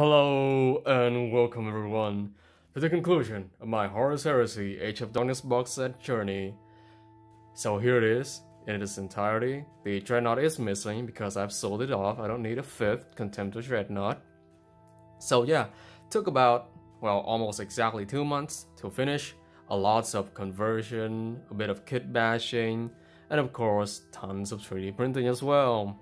Hello and welcome everyone to the conclusion of my Horus Heresy Age of Darkness box set journey. So here it is in its entirety. The Dreadnought is missing because I've sold it off. I don't need a fifth Contemptor Dreadnought. So yeah, took about, well, almost exactly two months to finish. A lots of conversion, a bit of kit bashing, and of course, tons of 3D printing as well.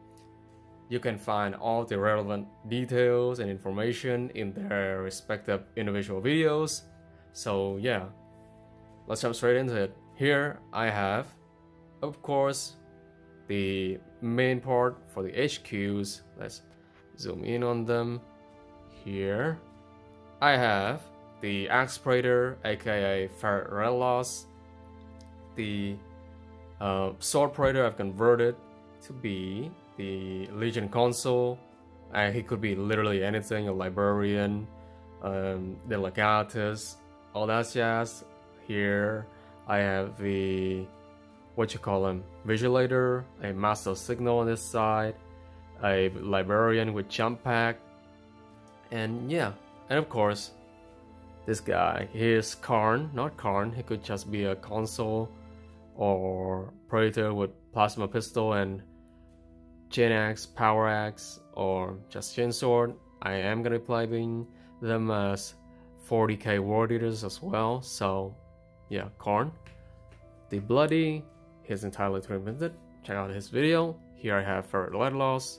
You can find all the relevant details and information in their respective individual videos. So yeah, let's jump straight into it. Here I have, of course, the main part for the HQs. Let's zoom in on them. Here I have the Axe Praetor, aka Farith Redloss. The uh, Sword I've converted to be the Legion Consul. and he could be literally anything, a librarian, um, the legatus, all that jazz. Here I have the, what you call him, Vigilator, a Master Signal on this side, a librarian with jump pack, and yeah, and of course, this guy, he is Kharn, not Kharn, he could just be a Consul or Praetor with plasma pistol and Chain Axe, Power Axe, or just Chain Sword. I am gonna be playing them as 40k World Eaters as well, so yeah, Kharn. The Bloody, he's entirely reinvented. Check out his video. Here I have Farith Redloss.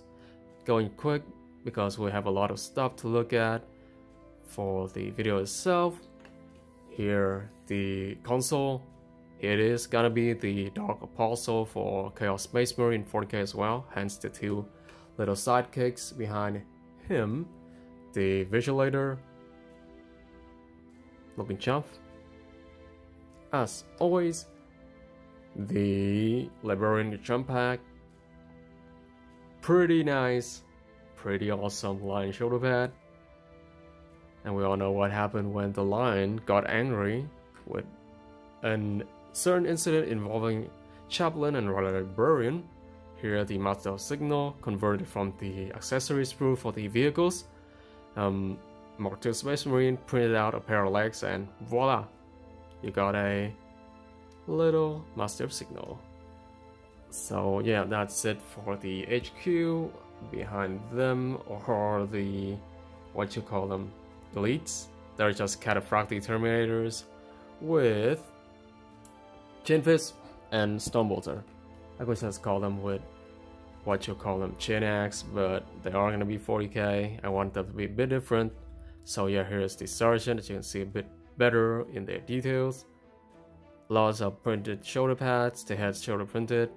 Going quick because we have a lot of stuff to look at for the video itself. Here, the Consul it is gonna be the Dark Apostle for Chaos Space Marine 40k as well, hence the two little sidekicks behind him. The Vigilator, looking chuff. As always, the Librarian Jump Pack, pretty nice, pretty awesome Lion shoulder pad. And we all know what happened when the lion got angry with an certain incident involving chaplain and librarian. Here the master signal converted from the accessory sprue for the vehicles. Um, Mark II Space Marine printed out a pair of legs and voila, you got a little master signal. So yeah, that's it for the HQ. Behind them are the, what you call them, elites. They're just cataphractii terminators with Chain Fist and Stonebolter. I could just call them with what you call them Chain Axe, but they are gonna be 40k. I want them to be a bit different. So yeah, here's the Sergeant, as you can see a bit better in their details. Lots of printed shoulder pads, the head's shoulder printed,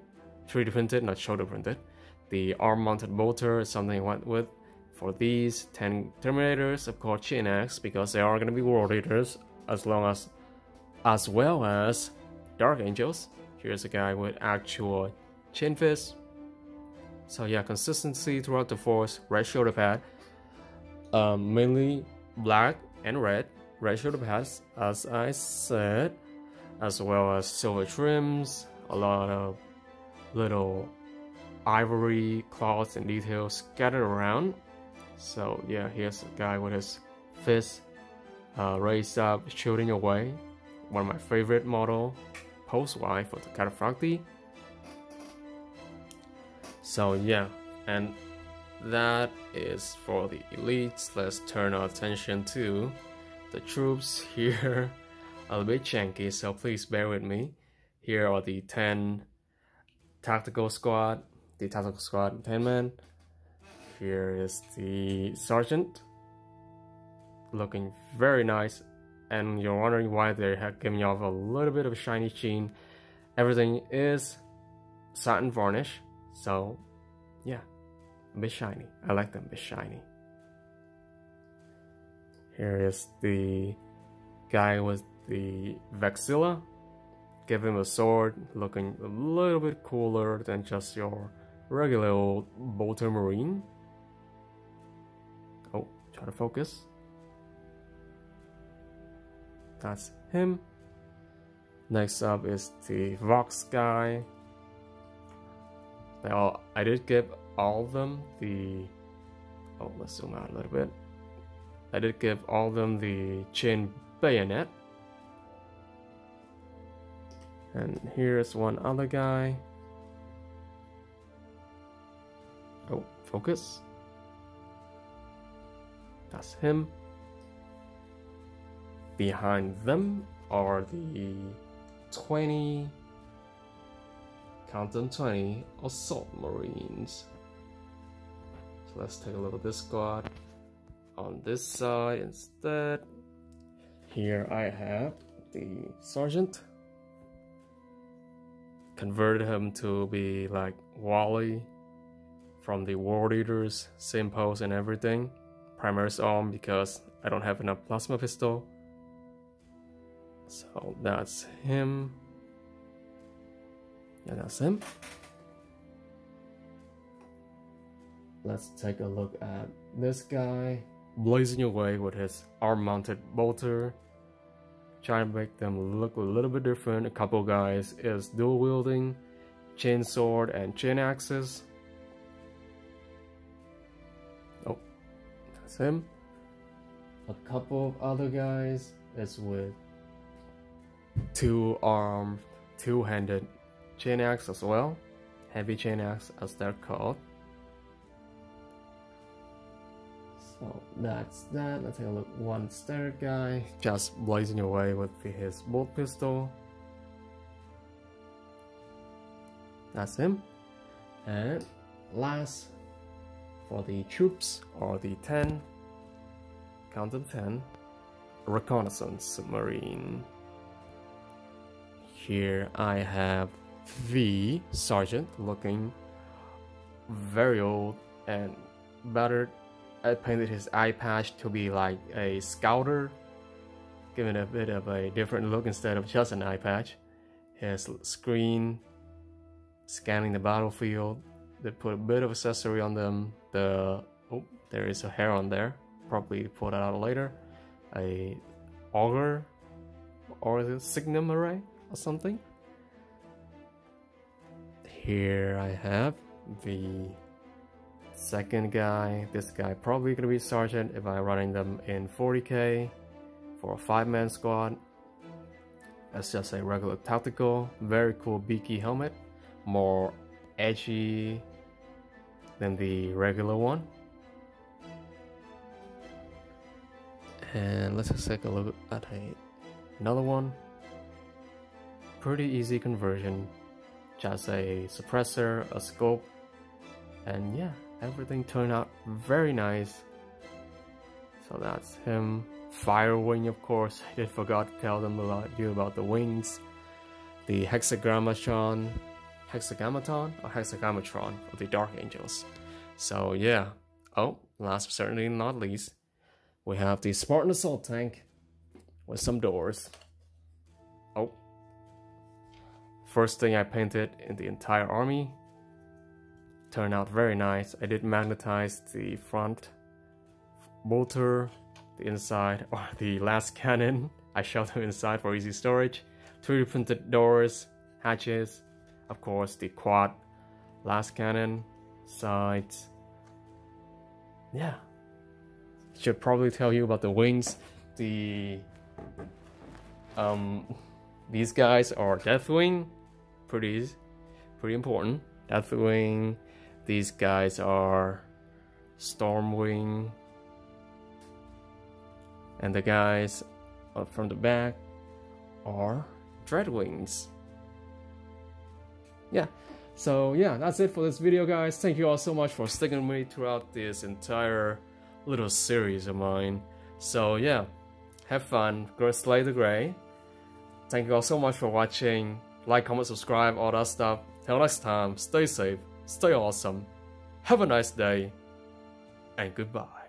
3D printed, not shoulder printed. The arm mounted bolter is something I went with. For these 10 Terminators, of course Chain Axe, because they are gonna be World Eaters as long as as well as Dark Angels. Here's a guy with actual chain fist. So yeah, consistency throughout the force, red shoulder pad. Um, mainly black and red. Red shoulder pads, as I said, as well as silver trims, a lot of little ivory cloths and details scattered around. So yeah, here's a guy with his fist uh, raised up, shooting away. One of my favorite model post Y for the Cataphractii. So yeah, and that is for the elites. Let's turn our attention to the troops here. a little bit janky, so please bear with me. Here are the 10 tactical squad, the tactical squad 10 men. Here is the sergeant, looking very nice and you're wondering why they have given you off a little bit of a shiny sheen, everything is satin varnish, so yeah, a bit shiny. I like them a bit shiny. Here is the guy with the Vexilla. Give him a sword, looking a little bit cooler than just your regular old Bolter Marine. Oh, try to focus. That's him. Next up is the Vox guy. They all, I did give all of them the, oh let's zoom out a little bit. I did give all of them the chain bayonet. And here's one other guy. Oh, focus. That's him. Behind them are the 20, count them 20 assault marines. So let's take a look at this squad. On this side instead, here I have the sergeant. Converted him to be like Wally from the World Eaters same pose and everything. Primary arm because I don't have enough plasma pistol. So that's him. Yeah, that's him. Let's take a look at this guy blazing away with his arm-mounted bolter trying to make them look a little bit different. A couple guys is dual wielding chain sword and chain axes. Oh, that's him. A couple of other guys is with two armed, two-handed chain axe as well. Heavy chain axe as they're called. So that's that. Let's take a look. One stair guy just blazing away with his bolt pistol. That's him. And last for the troops or the 10, count them 10, reconnaissance submarine. Here I have the sergeant looking very old and battered I painted his eye patch to be like a scouter, giving a bit of a different look instead of just an eye patch. His screen, scanning the battlefield. They put a bit of accessory on them. The oh, there is a hair on there. Probably pull that out later. A auger, or it signum array or something? Here I have the Second guy, this guy probably gonna be sergeant if I'm running them in 40k for a five-man squad. That's just a regular tactical, very cool beaky helmet, more edgy than the regular one. And let's just take a look at another one. Pretty easy conversion, just a suppressor, a scope, and yeah, everything turned out very nice. So that's him. Fire wing, of course. I did forgot to tell them about you about the wings. The hexagrammaton, hexagrammaton or hexagrammatron of the Dark Angels. So yeah. Oh, last but certainly not least, we have the Spartan assault tank with some doors. Oh. First thing I painted in the entire army turned out very nice. I did magnetize the front bolter, the inside, or the lascannon. I shoved them inside for easy storage. 3D printed doors, hatches, of course the quad lascannon, sides. Yeah. Should probably tell you about the wings. The um these guys are Deathwing, pretty pretty important. Deathwing these guys are Stormwing. And the guys from the back are Dreadwings. Yeah, so yeah, that's it for this video guys. Thank you all so much for sticking with me throughout this entire little series of mine. So yeah, have fun, go slay the gray. Thank you all so much for watching. Like, comment, subscribe, all that stuff. Till next time, stay safe stay awesome, have a nice day, and goodbye.